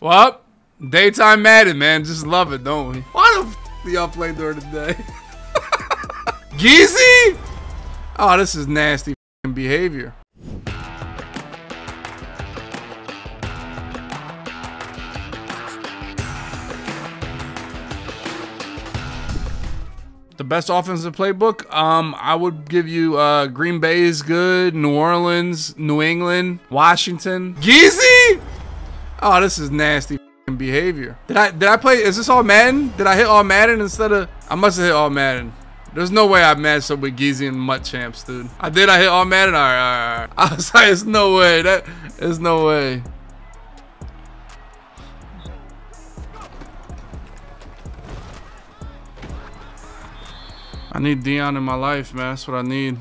Well, daytime Madden, man. Just love it, don't we? Why the f do y'all play during the day? Geezy? Oh, this is nasty behavior. The best offensive playbook, um, I would give you uh, Green Bay is good, New Orleans, New England, Washington. Geezy? Oh, this is nasty behavior. Did I did I play? Is this all Madden? Did I hit all Madden instead of? I must have hit all Madden. There's no way I matched up with Geezy and MUT Champs, dude. I did. I hit all Madden. All right, all right, all right. I was like, there's no way. That there's no way. I need Dion in my life, man. That's what I need.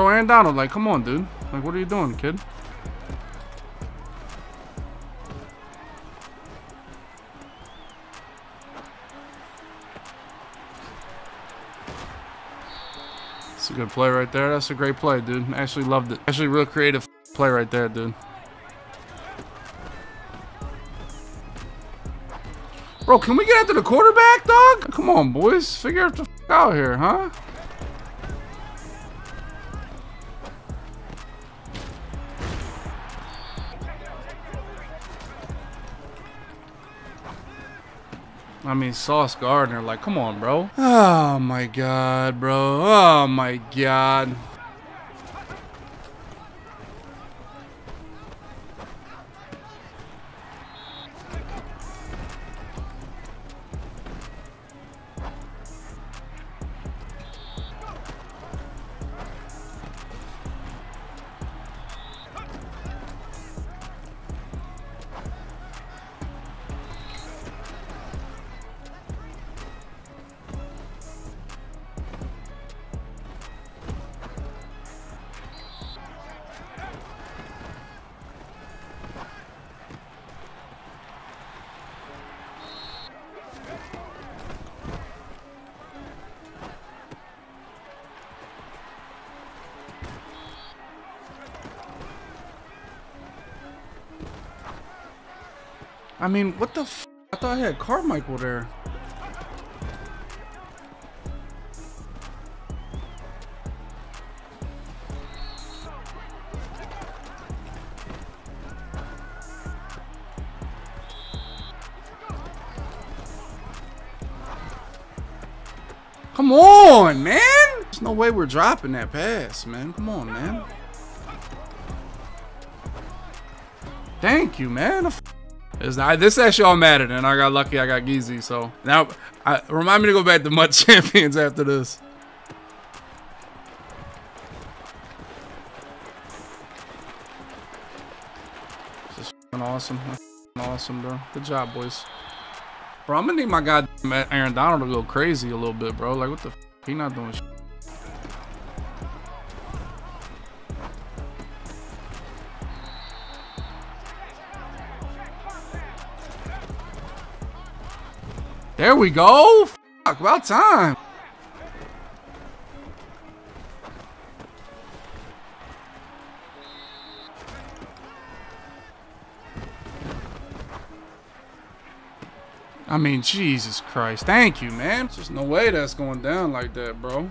Bro, Aaron Donald, like, come on, dude. Like, what are you doing, kid? That's a good play right there. That's a great play, dude. Actually loved it. Actually, real creative play right there, dude. Bro, can we get after the quarterback, dog? Come on, boys. Figure out the out here, huh? I mean, Sauce Gardner, like, come on, bro. Oh, my God, bro. Oh, my God. I mean, what the f I thought I had Carmichael there. Come on, man! There's no way we're dropping that pass, man. Come on, man. Thank you, man. It's not, this actually all mattered, and I got lucky I got Geezy. So now, I, remind me to go back to MUT Champions after this. Just awesome. awesome, bro. Good job, boys. Bro, I'm gonna need my guy Aaron Donald to go crazy a little bit, bro. Like, what the He not doing shit. There we go. Fuck, about time. I mean, Jesus Christ. Thank you, man. There's no way that's going down like that, bro.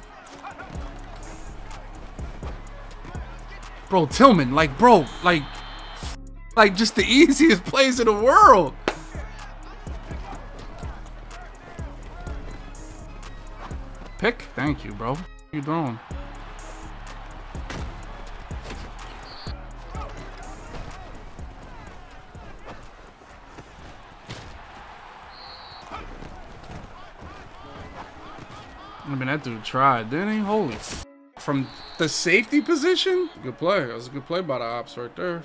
Bro, Tillman, like, bro, like, like just the easiest place in the world. Pick? Thank you, bro. What you doing? I mean, that dude tried, didn't he? Holy From the safety position? Good play. That was a good play by the ops right there.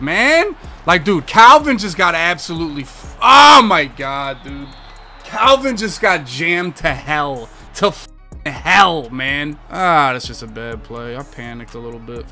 Man. Like, dude, Calvin just got absolutely... oh, my God, dude. Calvin just got jammed to hell. to hell, man. Ah, that's just a bad play. I panicked a little bit.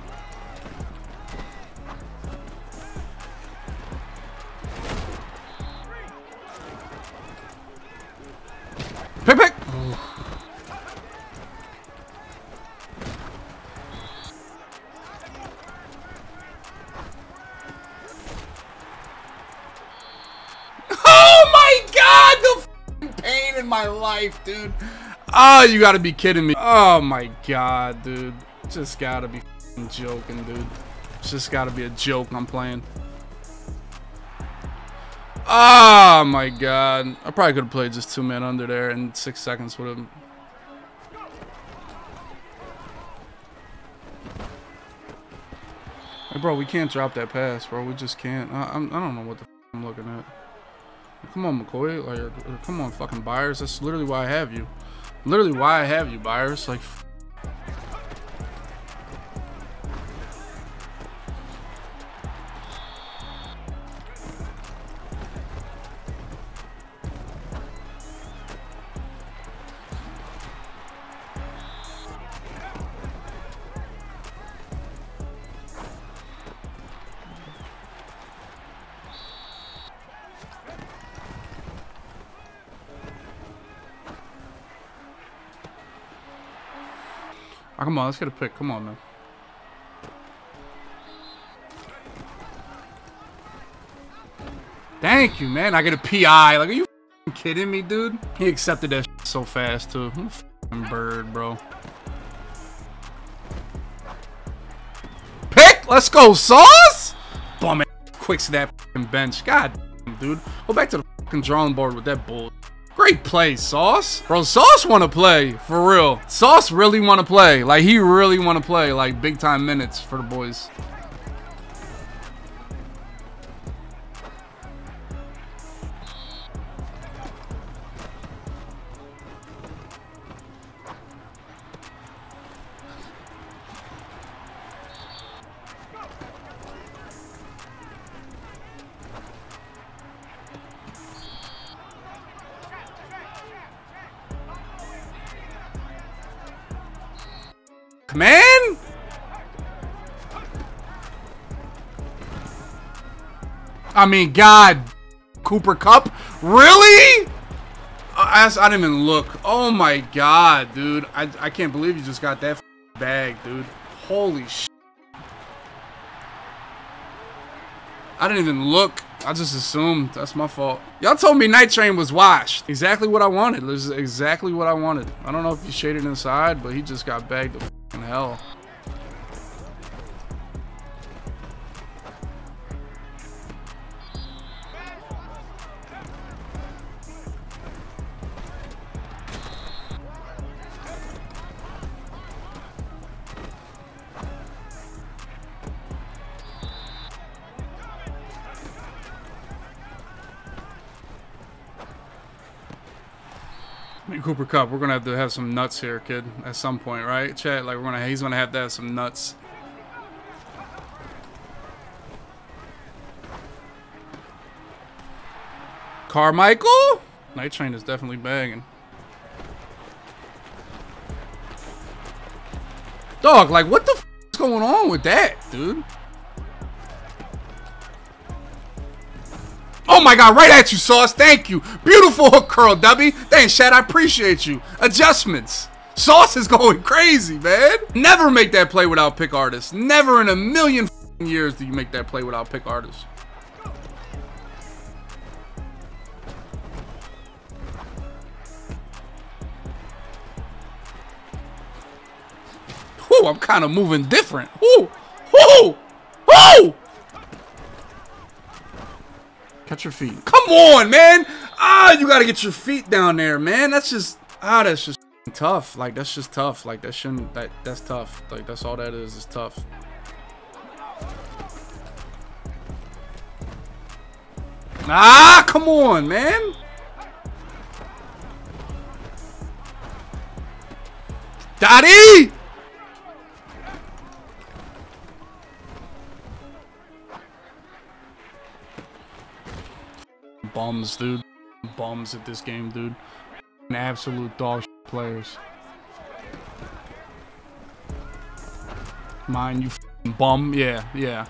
My life, dude. Oh, you gotta be kidding me. Oh my god, dude. Just gotta be joking, dude. Just gotta be a joke I'm playing. Oh my god. I probably could have played just two men under there in six seconds would have. Hey, bro, we can't drop that pass, bro. We just can't. I, I don't know what the I'm looking at. Come on, McCoy. Like, come on, fucking Byers. That's literally why I have you. Literally why I have you, Byers. Like, Oh, come on, let's get a pick. Come on, man. Thank you, man. I get a PI. Like, are you kidding me, dude? He accepted that so fast, too. Bird, bro. Pick! Let's go, Sauce! Bum it. Quick snap bench. God, dude. Go back to the drawing board with that bull. Great play, Sauce. Bro, Sauce want to play, for real. Sauce really want to play. Like, he really want to play, like, big time minutes for the boys. Man! I mean, God. Cooper Kupp? Really? I, I didn't even look. Oh my God, dude. I, I can't believe you just got that bag, dude. Holy sh. I didn't even look. I just assumed. That's my fault. Y'all told me Night Train was washed. Exactly what I wanted. This is exactly what I wanted. I don't know if he shaded inside, but he just got bagged to hell. Cooper Kupp. we're gonna have to have some nuts here, kid, at some point, right? Chat, like we're gonna he's gonna have to have some nuts. Carmichael? Night Train is definitely bagging. Dog, like what the f is going on with that, dude? Oh my god, right at you, Sauce. Thank you. Beautiful hook curl, Dubby. Thanks, Chad. I appreciate you. Adjustments. Sauce is going crazy, man. Never make that play without pick artists. Never in a million years do you make that play without pick artists. Whoo, I'm kind of moving different. Whoo, whoo, whoo! Catch your feet. Come on, man. Ah, you got to get your feet down there, man. That's just, ah, that's just tough. Like, that's just tough. Like, that shouldn't, that, that's tough. Like, that's all that is, is tough. Ah, come on, man. Daddy! Bums, dude. Bums at this game, dude. Absolute dog players. Mine, you bum. Yeah, yeah.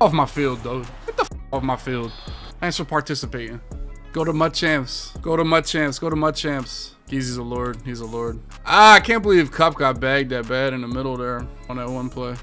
off my field, though. Get the off my field. Thanks for participating. Go to MUT Champs. Go to MUT Champs. Go to MUT Champs. Geezy's a lord. He's a lord. Ah, I can't believe Kupp got bagged that bad in the middle there on that one play.